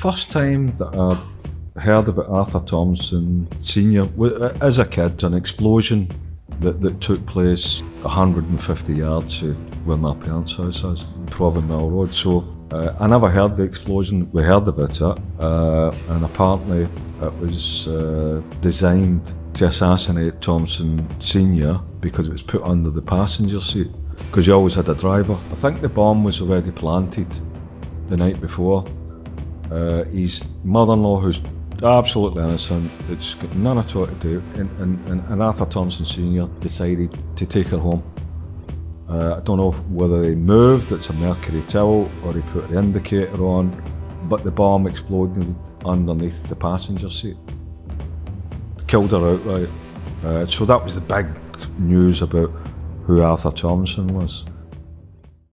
first time that I heard about Arthur Thompson Senior wa- as a kid, an explosion that, that took place 150 yards where my parents' house is, Provanmill Road. So uh, I never heard the explosion. We heard about it, uh, and apparently it was uh, designed to assassinate Thompson Senior because it was put under the passenger seat because you always had a driver. I think the bomb was already planted the night before. Uh, his mother-in-law, who's absolutely innocent, it's got none at all to do, and, and, and, Arthur Thompson Senior decided to take her home. Uh, I don't know whether they moved, it's a mercury tilt, or he put the indicator on, but the bomb exploded underneath the passenger seat. Killed her outright. Uh, so that was the big news about who Arthur Thompson was.